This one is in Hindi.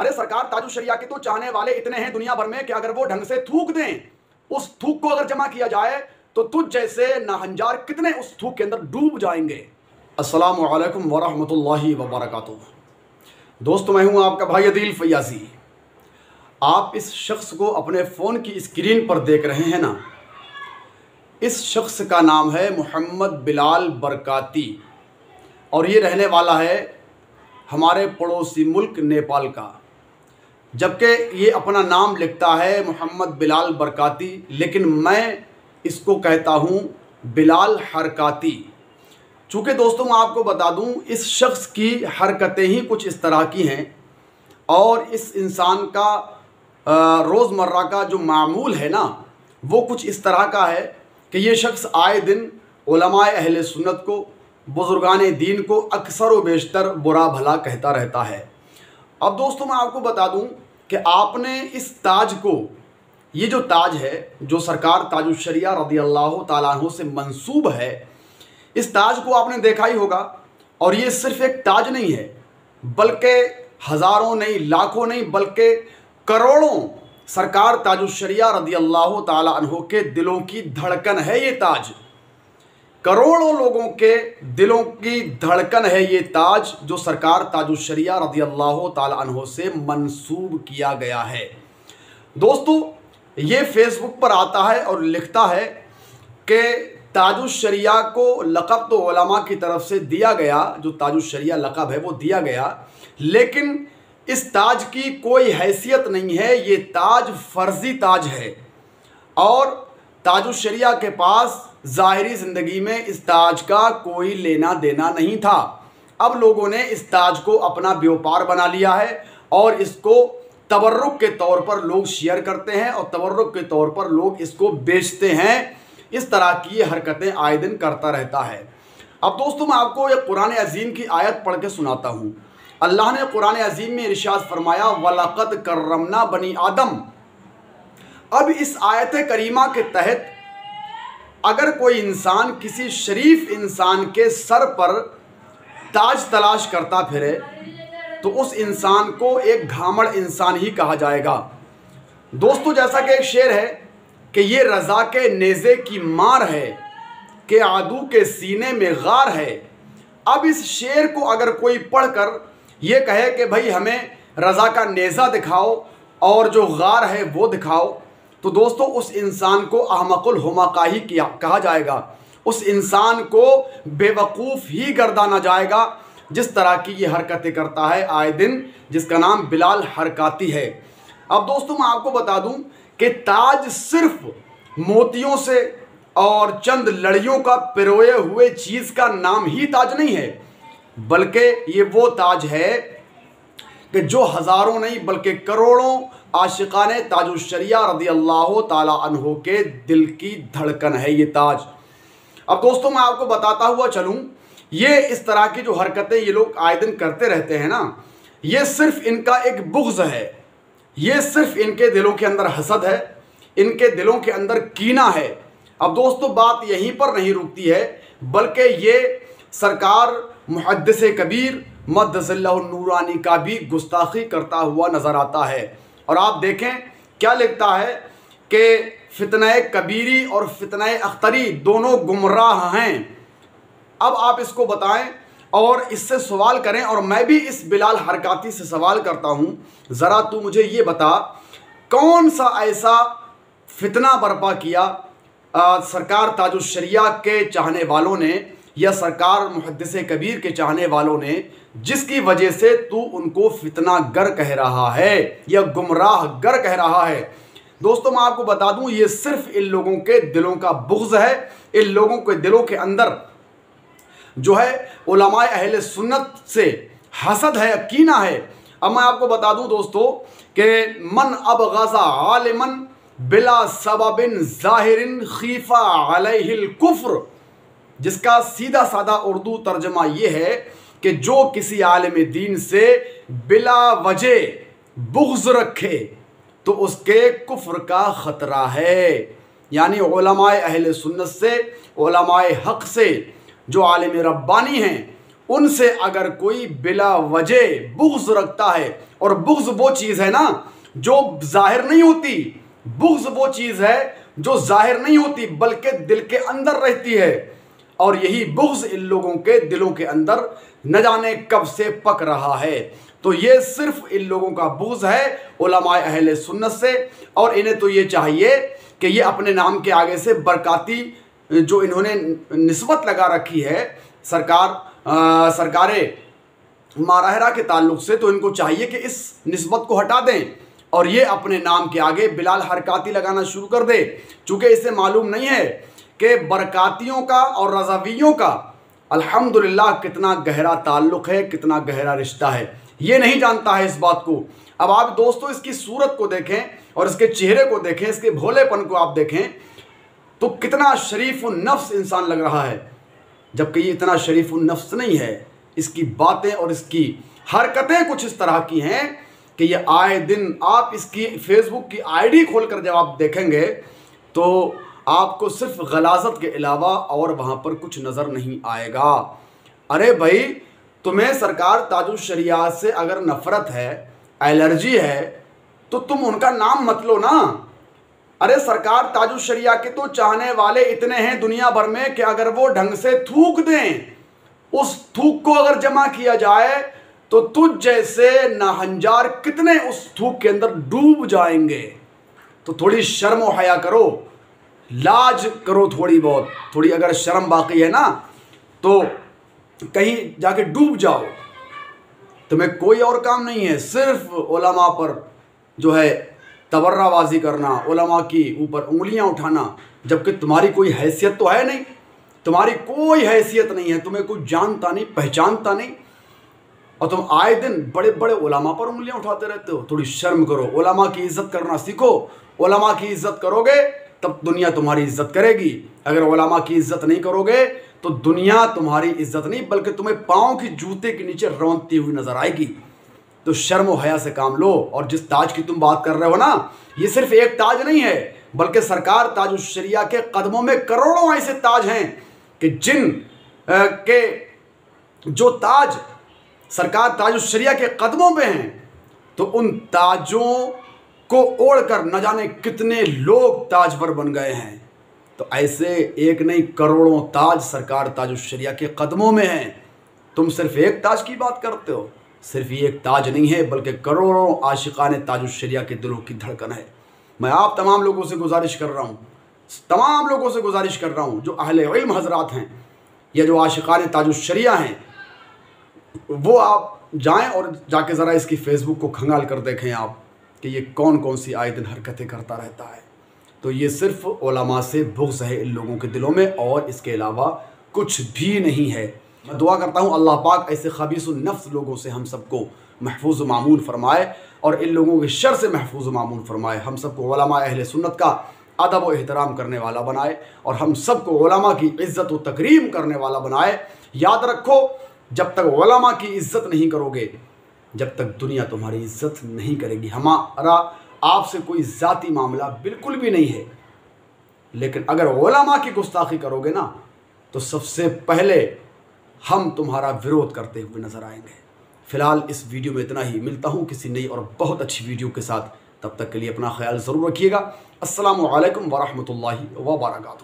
अरे सरकार ताजुशरिया के तो चाहने वाले इतने हैं दुनिया भर में कि अगर वो ढंग से थूक दें, उस थूक को अगर जमा किया जाए तो तुझ जैसे नाहंजार कितने उस थूक के अंदर डूब जाएँगे। अस्सलाम वालेकुम वरहमतुल्लाहि दोस्तों, मैं हूँ आपका भाई अदील फैयाजी। आप इस शख्स को अपने फ़ोन की स्क्रीन पर देख रहे हैं ना? इस शख्स का नाम है मोहम्मद बिलाल बरकाती। और ये रहने वाला है हमारे पड़ोसी मुल्क नेपाल का। जबकि ये अपना नाम लिखता है मोहम्मद बिलाल बरकाती, लेकिन मैं इसको कहता हूँ बिलाल हरकाती। चूँकि दोस्तों मैं आपको बता दूँ, इस शख्स की हरकतें ही कुछ इस तरह की हैं और इस इंसान का रोज़मर्रा का जो मामूल है ना, वो कुछ इस तरह का है कि ये शख्स आए दिन अहल सुन्नत को, बुज़ुर्गान दीन को अक्सर व बेशतर बुरा भला कहता रहता है। अब दोस्तों मैं आपको बता दूँ कि आपने इस ताज को, ये जो ताज है, जो सरकार ताजुशरिया रदी अल्लाह तु से मंसूब है, इस ताज को आपने देखा ही होगा। और ये सिर्फ़ एक ताज नहीं है, बल्कि हज़ारों नहीं, लाखों नहीं, बल्कि करोड़ों सरकार ताजुशरिया रदी अल्लाह तु के दिलों की धड़कन है ये ताज। करोड़ों लोगों के दिलों की धड़कन है ये ताज, जो सरकार ताजुशरिया रदी अल्लाह तहों से मंसूब किया गया है। दोस्तों, ये फेसबुक पर आता है और लिखता है कि ताजुशरिया को लक़ब तो ओलमा की तरफ़ से दिया गया, जो ताजुशरिया लक़ब है वो दिया गया, लेकिन इस ताज की कोई हैसियत नहीं है, ये ताज फ़र्ज़ी ताज है। और ताजुशरिया के पास ज़ाहरी ज़िंदगी में इस ताज का कोई लेना देना नहीं था। अब लोगों ने इस ताज को अपना व्यापार बना लिया है और इसको तबर्रुक के तौर पर लोग शेयर करते हैं और तबर्रुक के तौर पर लोग इसको बेचते हैं। इस तरह की ये हरकतें आए दिन करता रहता है। अब दोस्तों, मैं आपको एक कुरान अजीम की आयत पढ़ के सुनाता हूँ। अल्लाह ने कुरान अजीम में इरशाद फरमाया, वलक़द करमना बनी आदम। अब इस आयत करीमा के तहत अगर कोई इंसान किसी शरीफ इंसान के सर पर ताज तलाश करता फिरे तो उस इंसान को एक घामड़ इंसान ही कहा जाएगा। दोस्तों, जैसा कि एक शेर है कि ये रज़ा के नेज़े की मार है, कि आदू के सीने में गार है। अब इस शेर को अगर कोई पढ़कर ये कहे कि भाई हमें रज़ा का नेज़ा दिखाओ और जो गार है वो दिखाओ तो दोस्तों, उस इंसान को अहमकुल हुमाका ही किया, कहा जाएगा। उस इंसान को बेवकूफ़ ही गर्दाना जाएगा, जिस तरह की ये हरकतें करता है आए दिन, जिसका नाम बिलाल हरकाती है। अब दोस्तों, मैं आपको बता दूँ कि ताज सिर्फ़ मोतियों से और चंद लड़ियों का पिरोए हुए चीज़ का नाम ही ताज नहीं है, बल्कि ये वो ताज है कि जो हज़ारों नहीं, बल्कि करोड़ों आशिकान ताजुशरिया रदी अल्लाह तहों के दिल की धड़कन है ये ताज। अब दोस्तों, मैं आपको बताता हुआ चलूँ, ये इस तरह की जो हरकतें ये लोग आए दिन करते रहते हैं ना, ये सिर्फ़ इनका एक बुग्ज़ है। ये सिर्फ़ इनके दिलों के अंदर हसद है, इनके दिलों के अंदर कीना है। अब दोस्तों, बात यहीं पर नहीं रुकती है, बल्कि ये सरकार मुहदस कबीर मदसल्लानूरानी का भी गुस्ताखी करता हुआ नज़र आता है। और आप देखें क्या लिखता है कि फितन कबीरी और फितन अख्तरी दोनों गुमराह हैं। अब आप इसको बताएँ और इससे सवाल करें और मैं भी इस बिलाल हरकती से सवाल करता हूँ। ज़रा तू मुझे ये बता कौन सा ऐसा फितना बर्पा किया आ, सरकार ताजुशरिया के चाहने वालों ने या सरकार मुहदस कबीर के चाहने वालों ने, जिसकी वजह से तू उनको फितना गर कह रहा है, या गुमराह गर कह रहा है। दोस्तों, मैं आपको बता दूँ, ये सिर्फ़ इन लोगों के दिलों का बुग्ज है। इन लोगों के दिलों के अंदर जो है, उलमाए अहल सुन्नत से हसद है कीना है। अब मैं आपको बता दूँ, दोस्तों, कि मन अब गजा आलमन बिला सबबिन ज़ाहिरिन खीफ़ा अलहिल कुफ्र। जिसका सीधा साधा उर्दू तर्जमा ये है कि जो किसी आलम दीन से बिला वजह बुग्ज रखे तो उसके कुफ्र का ख़तरा है। यानी अहल सुन्नत से हक़ से जो आलम रब्बानी हैं, उनसे अगर कोई बिला वजह बुग्ज रखता है, और बुग्ज वो चीज़ है ना, जो ज़ाहिर नहीं होती, बुग्ज वो चीज़ है जो ज़ाहिर नहीं होती, बल्कि दिल के अंदर रहती है और यही बुग्ज इन लोगों के दिलों के अंदर न जाने कब से पक रहा है। तो ये सिर्फ़ इन लोगों का बुग्ज है, उलमाए अहल सुन्नत से, और इन्हें तो ये चाहिए कि ये अपने नाम के आगे से बरकाती, जो इन्होंने नस्बत लगा रखी है, सरकार सरकारें माराहरा के ताल्लुक से तो इनको चाहिए कि इस नस्बत को हटा दें, और ये अपने नाम के आगे बिलाल हरकाती लगाना शुरू कर दे। चूँकि इसे मालूम नहीं है कि बरकातियों का और रजावियों का, अल्हम्दुलिल्लाह कितना गहरा ताल्लुक़ है, कितना गहरा रिश्ता है। ये नहीं जानता है इस बात को। अब आप दोस्तों इसकी सूरत को देखें और इसके चेहरे को देखें, इसके भोलेपन को आप देखें तो कितना शरीफ नफ्स इंसान लग रहा है। जबकि ये इतना शरीफ नफ्स नहीं है। इसकी बातें और इसकी हरकतें कुछ इस तरह की हैं कि ये आए दिन आप इसकी फेसबुक की आईडी खोलकर जब आप देखेंगे तो आपको सिर्फ़ गलाजत के अलावा और वहाँ पर कुछ नज़र नहीं आएगा। अरे भाई, तुम्हें सरकार ताजुशरियात से अगर नफ़रत है, एलर्जी है तो तुम उनका नाम मत लो ना। अरे सरकार ताजुशरिया के तो चाहने वाले इतने हैं दुनिया भर में कि अगर वो ढंग से थूक दें, उस थूक को अगर जमा किया जाए तो तुझ जैसे नाहंजार कितने उस थूक के अंदर डूब जाएँगे। तो थोड़ी शर्म हया करो। लाज करो थोड़ी बहुत। थोड़ी अगर शर्म बाकी है ना तो कहीं जाके डूब जाओ। तुम्हें कोई और काम नहीं है, सिर्फ़ ओलमा पर जो है तबर्राबाजी करना ओलमा की ऊपर उंगलियाँ उठाना, जबकि तुम्हारी कोई हैसियत तो है नहीं। तुम्हारी कोई हैसियत नहीं है, तुम्हें कोई जानता नहीं, पहचानता नहीं। और तुम आए दिन बड़े बड़े ओलामा पर उंगलियाँ उठाते रहते हो। थोड़ी शर्म करो ओलामा की इज़्ज़त करना सीखो। ओलामा की इज़्ज़त करोगे तब दुनिया तुम्हारी इज़्ज़त करेगी। अगर ओलामा की इज़्ज़त नहीं करोगे तो दुनिया तुम्हारी इज़्ज़त नहीं बल्कि तुम्हें पाँव की जूते के नीचे रौनती हुई नज़र आएगी। तो शर्म हया से काम लो और जिस ताज की तुम बात कर रहे हो ना ये सिर्फ़ एक ताज नहीं है बल्कि सरकार ताज शरिया के कदमों में करोड़ों ऐसे ताज हैं कि जिन आ, के जो ताज सरकार ताज शरिया के कदमों में हैं तो उन ताजों को ओढ़कर न जाने कितने लोग ताज पर बन गए हैं। तो ऐसे एक नहीं, करोड़ों ताज सरकार ताज शरिया के कदमों में हैं। तुम सिर्फ़ एक ताज की बात करते हो। सिर्फ़ ये एक ताज नहीं है, बल्कि करोड़ों आशिकान ताज शरिया के दिलों की धड़कन है। मैं आप तमाम लोगों से गुजारिश कर रहा हूँ, तमाम लोगों से गुजारिश कर रहा हूँ, जो अहल इल्म हजरात हैं, या जो आशिकान ताजुशरिया हैं, वो आप जाएँ और जाके ज़रा इसकी फ़ेसबुक को खंगाल कर देखें आप। कि ये कौन कौन सी आए दिन हरकतें करता रहता है। तो ये सिर्फ़ ओलामा से बुग्स है इन लोगों के दिलों में और इसके अलावा कुछ भी नहीं है। मैं दुआ करता हूँ, अल्लाह पाक ऐसे खबीस नफ्स लोगों से हम सबको महफूज मामून फरमाए और इन लोगों के शर से महफूज मामून फरमाए। हम सबको ओलामा अहल सुन्नत का अदब व एहतराम करने वाला बनाए और हम सबको ओलामा की इज़्ज़त व तकरीम करने वाला बनाए। याद रखो, जब तक ओलामा की इज़्ज़त नहीं करोगे जब तक दुनिया तुम्हारी इज़्ज़त नहीं करेगी। हमारा आपसे कोई ज़ाती मामला बिल्कुल भी नहीं है। लेकिन अगर ओलामा की गुस्ताखी करोगे ना तो सबसे पहले हम तुम्हारा विरोध करते हुए नज़र आएँगे। फ़िलहाल इस वीडियो में इतना ही। मिलता हूँ किसी नई और बहुत अच्छी वीडियो के साथ। तब तक के लिए अपना ख्याल ज़रूर रखिएगा। असलकम वरहमल वर्का